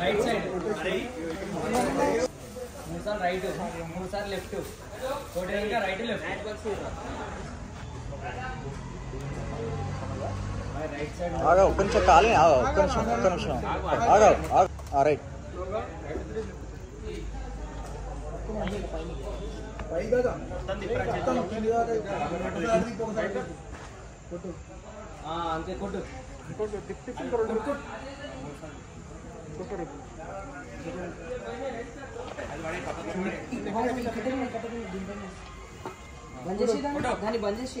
Right side మూడు సార్లు right మూడు సార్లు లెఫ్ట్ ఒకటి ఇంకా రైట్ లెఫ్ట్ రైట్ సైడ్ ఆగా ఒక్క నిమిషం కాలే ఆగా ఒక్క నిమిషం ఒక్క నిమిషం ఆగా ఆగా రైట్ అంతే కొట్టు బంద్ చేసి దాన్ని బంద్ చేసి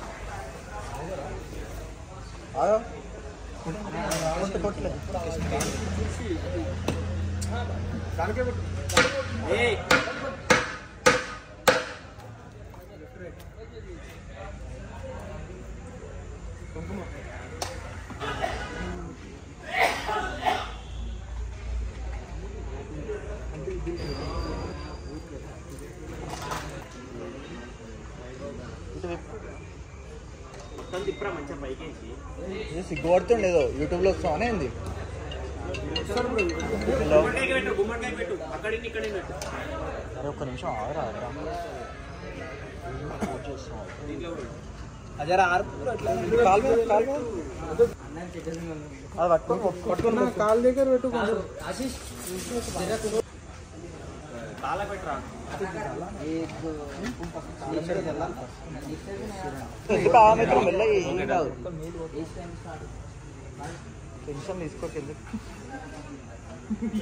కొట్టు కొట్టు మొత్తం సిగ్గుపడుతుండేదో యూట్యూబ్లో వస్తాం అనేది అరే ఒక్క నిమిషం ఆగరా అదే ఆరు. దగ్గర ఆశీష్ ತಾಳ ಬಿಟ್ರ టెన్షన్ తీసుకోకండి Thank you.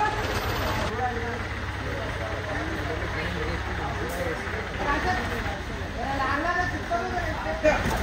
Yeah.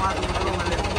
Wow.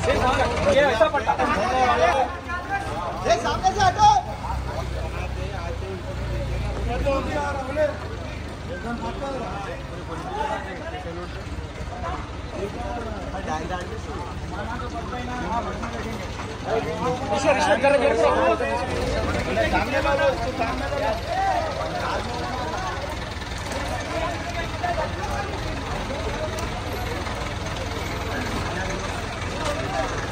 ये ऐसा पट्टा सामने से हटो सामने वाला सामने वाला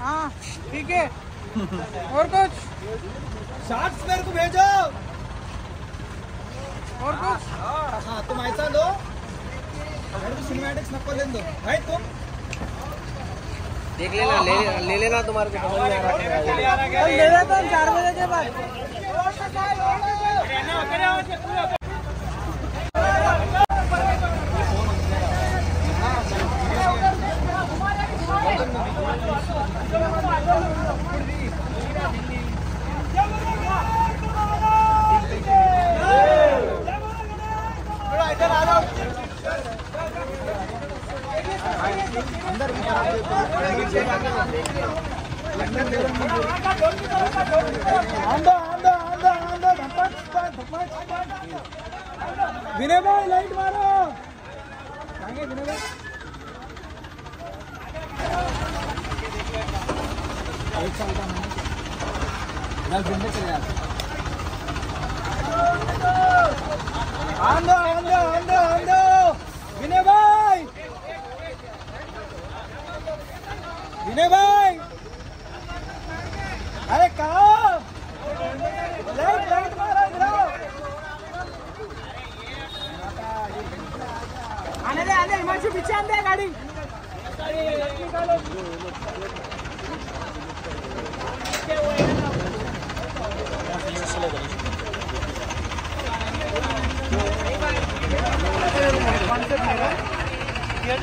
हाँ ठीक है। और कुछ? शॉर्ट्स मेरे को भेजो। और कुछ? हाँ तुम ऐसा को सिनेमैटिक्स नको लेने दो। भाई तुम? देख लेना ले ले लेना तुम्हारे को समझ में आ रहा है ले लेते चार बजे के बाद। विनय भाई लाइट मारो। विनय भाई। आंदो आंदो आंदो आंदो विनय भाई विनय Thank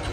you.